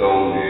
终于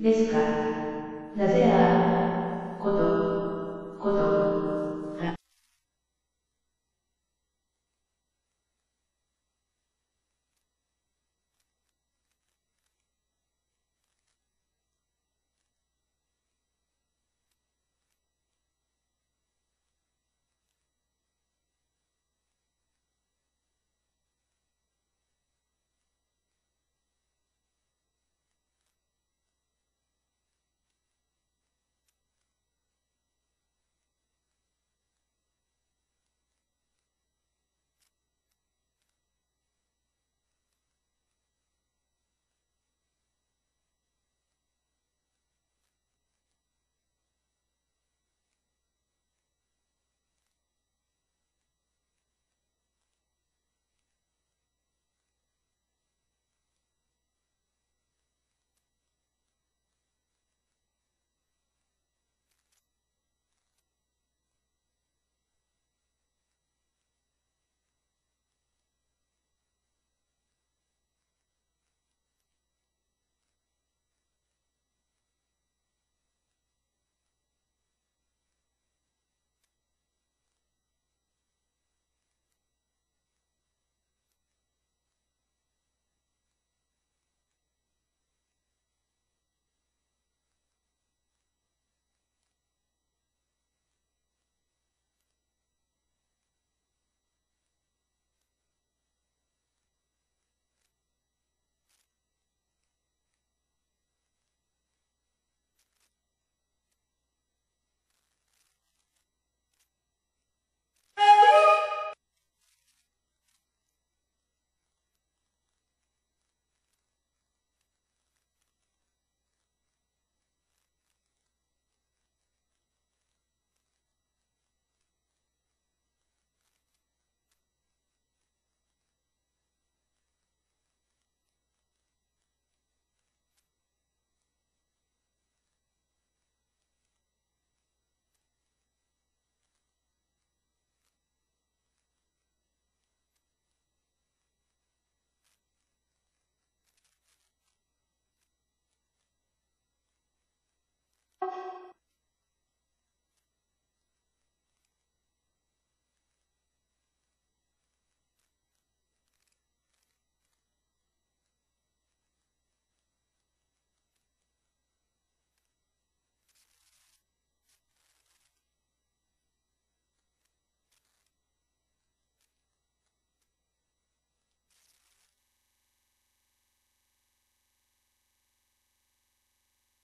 L'esclave. La